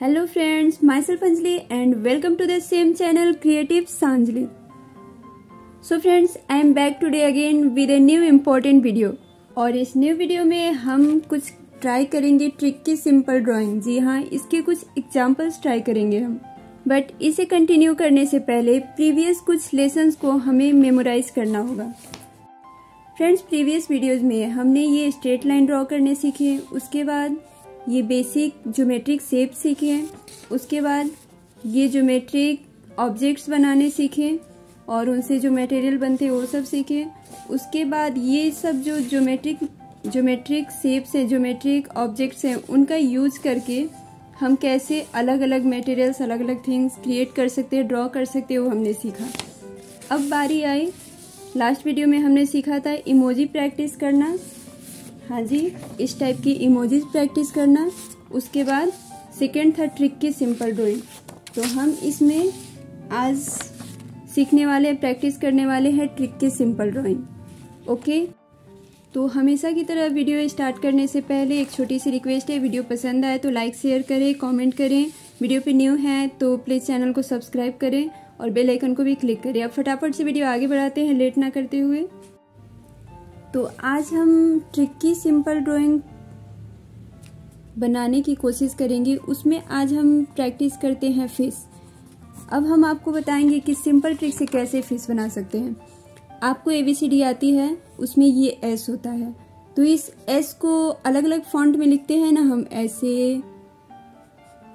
Hello friends, myself Anjali and welcome to the same channel Creative Sanjali. So friends, I am back today again with a new important video. और इस new video में हम कुछ try करेंगे trick की simple drawing जी हाँ इसके कुछ एग्जाम्पल्स ट्राई करेंगे हम बट इसे कंटिन्यू करने से पहले प्रीवियस कुछ लेसन को हमें मेमोराइज करना होगा फ्रेंड्स प्रीवियस वीडियोस में हमने ये स्ट्रेट लाइन ड्रॉ करने सीखे उसके बाद ये बेसिक ज्योमेट्रिक शेप सीखे हैं उसके बाद ये ज्योमेट्रिक ऑब्जेक्ट्स बनाने सीखे और उनसे जो मटेरियल बनते वो सब सीखे। उसके बाद ये सब जो ज्योमेट्रिक ज्योमेट्रिक शेप्स हैं ज्योमेट्रिक ऑब्जेक्ट्स हैं, उनका यूज़ करके हम कैसे अलग अलग मटेरियल्स अलग अलग थिंग्स क्रिएट कर सकते हैं ड्रॉ कर सकते हैं, वो हमने सीखा। अब बारी आई। लास्ट वीडियो में हमने सीखा था इमोजी प्रैक्टिस करना। हाँ जी, इस टाइप की इमोजीज प्रैक्टिस करना, उसके बाद सेकेंड था ट्रिक की सिंपल ड्राइंग तो हम इसमें आज सीखने वाले प्रैक्टिस करने वाले हैं ट्रिक की सिंपल ड्राइंग ओके तो हमेशा की तरह वीडियो स्टार्ट करने से पहले एक छोटी सी रिक्वेस्ट है वीडियो पसंद आए तो लाइक शेयर करें कमेंट करें. वीडियो पे न्यू है तो प्लीज़ चैनल को सब्सक्राइब करें और बेल आइकन को भी क्लिक करें. अब फटाफट से वीडियो आगे बढ़ाते हैं लेट ना करते हुए. तो आज हम ट्रिकी सिंपल ड्राइंग बनाने की कोशिश करेंगे। उसमें आज हम प्रैक्टिस करते हैं फ़िश अब हम आपको बताएँगे कि सिंपल ट्रिक से कैसे फ़िश बना सकते हैं। आपको ए बी सी डी आती है, उसमें ये एस होता है। तो इस एस को अलग अलग फॉन्ट में लिखते हैं ना हम, ऐसे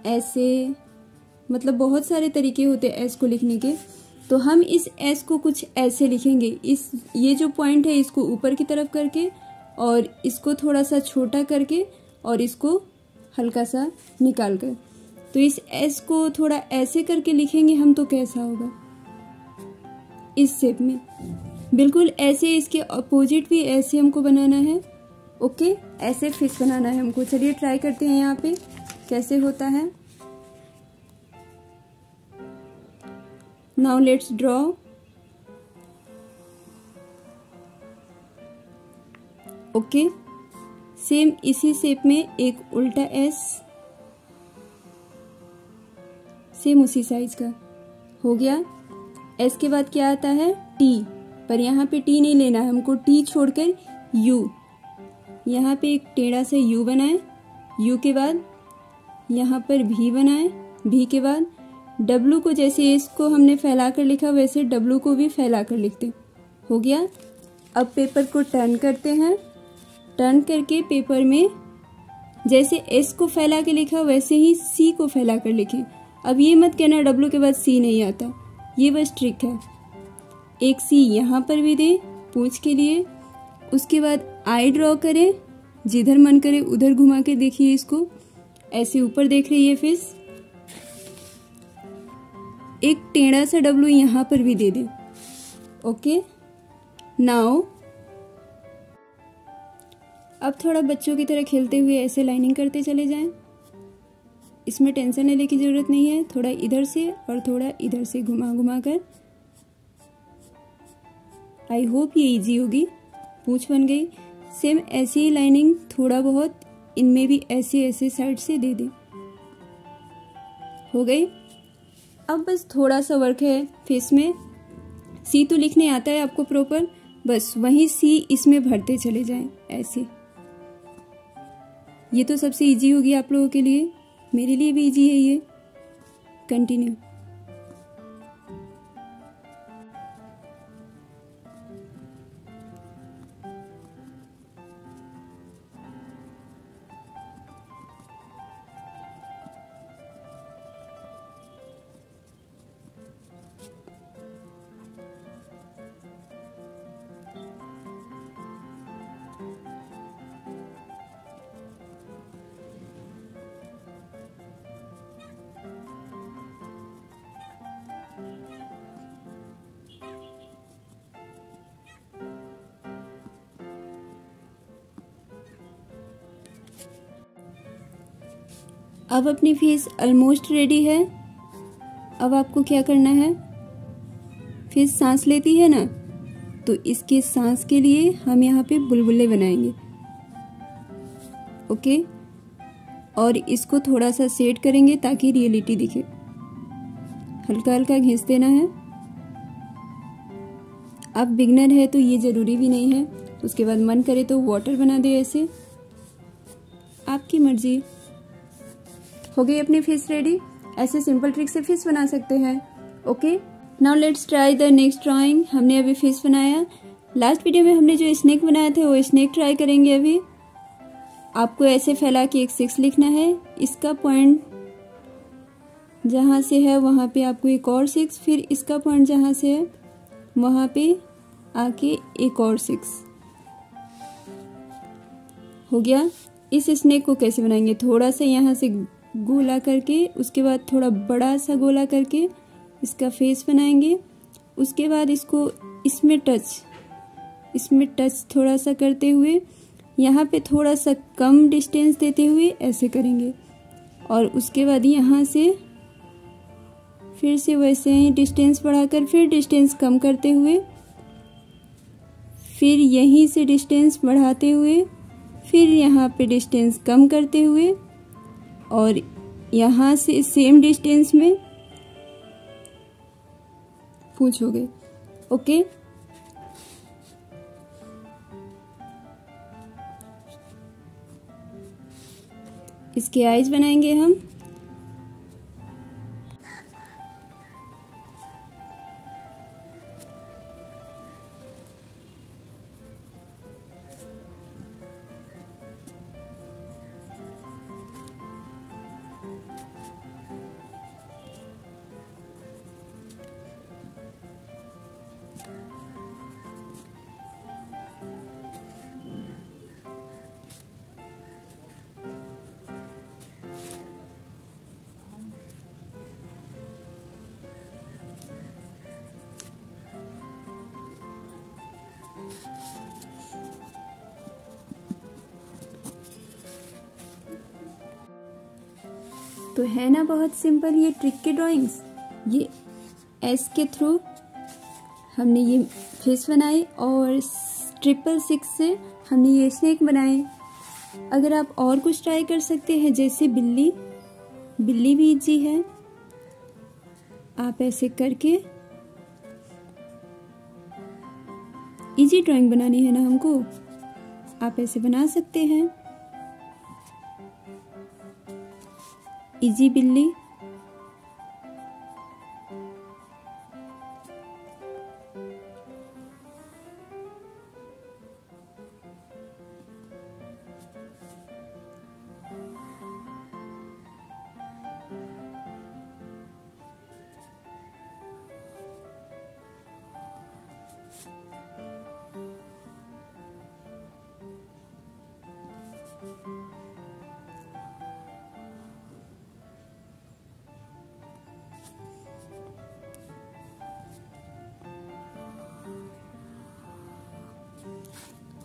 ऐसे मतलब बहुत सारे तरीके होते हैं एस को लिखने के। तो हम इस एस को कुछ ऐसे लिखेंगे। इस, ये जो पॉइंट है, इसको ऊपर की तरफ़ करके और इसको थोड़ा सा छोटा करके और इसको हल्का सा निकाल कर। तो इस एस को थोड़ा ऐसे करके लिखेंगे, हम तो कैसा होगा? इस शेप में। बिल्कुल ऐसे इसके अपोजिट भी ऐसे हमको बनाना है। ओके ऐसे फ़िश बनाना है हमको। चलिए ट्राई करते हैं यहाँ पे, कैसे होता है। Now let's draw. Okay same इसी शेप में एक उल्टा एस सेम उसी साइज़ का. हो गया. एस के बाद क्या आता है? टी पर यहाँ पे टी नहीं लेना है. हमको टी छोड़कर यू यहाँ पे एक टेढ़ा से यू बनाए. यू के बाद यहाँ पर भी बनाए. भी के बाद डब्लू को जैसे एस को हमने फैला कर लिखा, वैसे डब्लू को भी फैला कर लिखते हो। गया? अब पेपर को टर्न करते हैं। टर्न करके पेपर में जैसे एस को फैला के लिखा, वैसे ही सी को फैला कर लिखें। अब ये मत कहना डब्लू के बाद सी नहीं आता। ये बस ट्रिक है। एक सी यहाँ पर भी दें, पूछ के लिए। उसके बाद आई ड्रॉ करें। जिधर मन करे उधर घुमा के देखिए इसको। ऐसे ऊपर देख रही है फ़िश एक टेढ़ा सा डब्लू यहाँ पर भी दे दे। ओके नाउ अब थोड़ा बच्चों की तरह खेलते हुए ऐसे लाइनिंग करते चले जाएँ। इसमें टेंशन लेने की ज़रूरत नहीं है। थोड़ा इधर से और थोड़ा इधर से घुमा घुमा कर। आई होप ये इजी होगी। पूछ बन गई। सेम ऐसी ही लाइनिंग थोड़ा बहुत इनमें भी ऐसे ऐसे साइड से दे दे। हो गई? अब बस थोड़ा सा वर्क है फेस में। सी तो लिखने आता है आपको प्रॉपर बस वही सी इसमें भरते चले जाएँ, ऐसे। ये तो सबसे इजी होगी आप लोगों के लिए। मेरे लिए भी इजी है ये। कंटिन्यू अब अपनी फ़ीस ऑलमोस्ट रेडी है। अब आपको क्या करना है? फ़ीस सांस लेती है ना? तो इसके सांस के लिए हम यहाँ पे बुलबुले बनाएँगे। ओके और इसको थोड़ा सा सेट करेंगे ताकि रियलिटी दिखे। हल्का हल्का घिस देना है। अब बिगनर है तो ये ज़रूरी भी नहीं है। उसके बाद मन करे तो वाटर बना दे ऐसे। आपकी मर्ज़ी। हो गई अपनी फ़िश रेडी ऐसे सिंपल ट्रिक से फ़िश बना सकते हैं। Okay now let's try the next drawing हमने अभी फ़िश बनाया। लास्ट वीडियो में हमने जो स्नेक बनाया था, वो स्नेक ट्राई करेंगे अभी। आपको ऐसे फैला के एक सिक्स लिखना है। इसका पॉइंट जहाँ से है, वहाँ पे आपको एक और सिक्स फिर इसका पॉइंट जहाँ से है, वहाँ पे आके एक और सिक्स हो गया? इस स्नेक को कैसे बनाएँगे? थोड़ा सा यहाँ से गोला करके, उसके बाद थोड़ा बड़ा सा गोला करके इसका फेस बनाएँगे। उसके बाद इसको इसमें टच इसमें टच थोड़ा सा करते हुए, यहाँ पे थोड़ा सा कम डिस्टेंस देते हुए ऐसे करेंगे। और उसके बाद यहाँ से फिर से वैसे ही डिस्टेंस बढ़ाकर फिर डिस्टेंस कम करते हुए, फिर यहीं से डिस्टेंस बढ़ाते हुए, फिर यहाँ पे डिस्टेंस कम करते हुए और यहाँ से सेम डिस्टेंस में पूछोगे ओके इसके आइज़ बनाएँगे हम। तो है ना बहुत सिंपल ये ट्रिक के ड्राइंग्स ये एस के थ्रू हमने ये फेस बनाए और ट्रिपल सिक्स से हमने ये स्नेक बनाए। अगर आप और कुछ ट्राई कर सकते हैं, जैसे बिल्ली। बिल्ली भी इजी है। आप ऐसे करके इजी ड्राइंग बनानी है ना हमको। आप ऐसे बना सकते हैं। इजी बिल्ली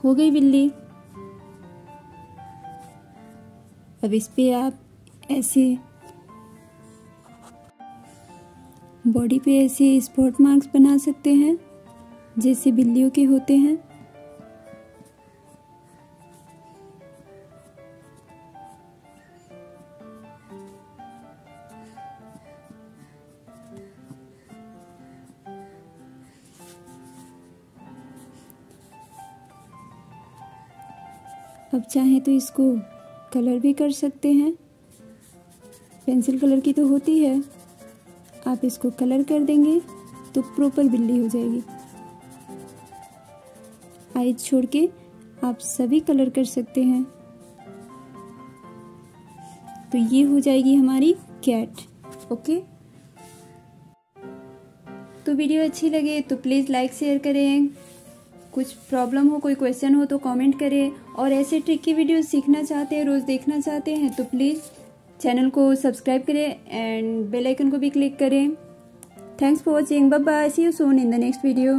हो गई बिल्ली। अब इस पे आप ऐसे बॉडी पे ऐसे स्पॉट मार्क्स बना सकते हैं, जैसे बिल्लियों के होते हैं। अब चाहे तो इसको कलर भी कर सकते हैं। पेंसिल कलर की तो होती है। आप इसको कलर कर देंगे तो प्रॉपर बिल्ली हो जाएगी। आइज़ छोड़ के आप सभी कलर कर सकते हैं। तो ये हो जाएगी हमारी कैट, ओके? तो वीडियो अच्छी लगे तो प्लीज़ लाइक, शेयर करें। कुछ प्रॉब्लम हो, कोई क्वेश्चन हो तो कमेंट करें और ऐसे ट्रिक की वीडियो सीखना चाहते हैं, रोज़ देखना चाहते हैं तो प्लीज़ चैनल को सब्सक्राइब करें एंड बेल आइकन को भी क्लिक करें। Thanks for watching bye see you soon in the next video